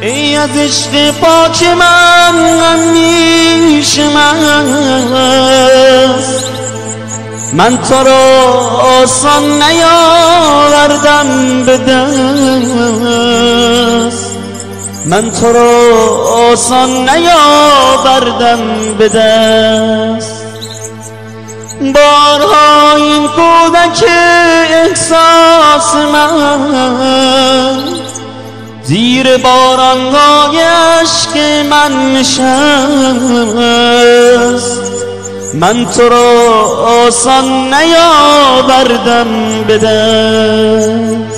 ای از عشق پاک من همیشه من. من تو را آسان نیاوردم به دست. من تو را آسان نیاوردم به دست. بارها این کودک احساس من. زیر بارانگاه عشق من نشست. من تو را آسان نیاوردم به دست.